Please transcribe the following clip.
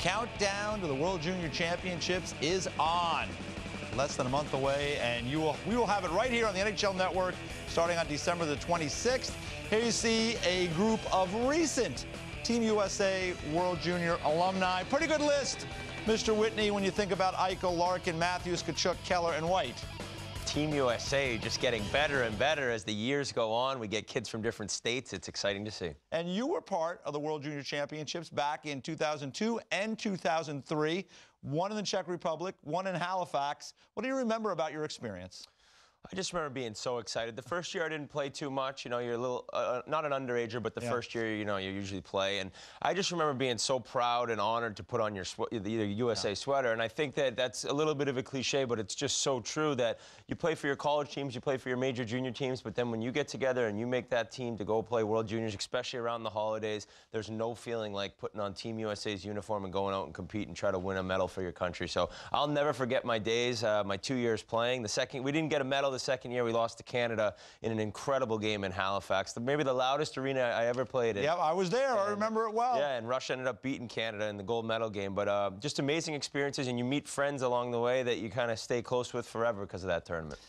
countdown to the World Junior Championships is on. Less than a month away, and you will we will have it right here on the NHL Network starting on December the 26th. Here you see a group of recent Team USA World Junior alumni. Pretty good list, Mr. Whitney, when you think about Eichel, Larkin, Matthews, Tkachuk, Keller, and White. Team USA just getting better and better as the years go on. We get kids from different states. It's exciting to see. And you were part of the World Junior Championships back in 2002 and 2003. One in the Czech Republic, one in Halifax. What do you remember about your experience? I just remember being so excited. The first year I didn't play too much. You know, you're a little, uh, uh, not an underager, but the Yeah. first year, you know, you usually play. And I just remember being so proud and honored to put on your the USA sweater. And I think that that's a little bit of a cliche, but it's just so true that you play for your college teams, you play for your major junior teams, but then when you get together and you make that team to go play World Juniors, especially around the holidays, there's no feeling like putting on Team USA's uniform and going out and compete and try to win a medal for your country. So I'll never forget my days, uh, my two years playing. The second, we didn't get a medal the second year. We lost to Canada in an incredible game in Halifax, the, maybe the loudest arena I ever played in. Yeah, I was there. I remember it well. Yeah, and Russia ended up beating Canada in the gold medal game. But uh, just amazing experiences, and you meet friends along the way that you kind of stay close with forever because of that tournament.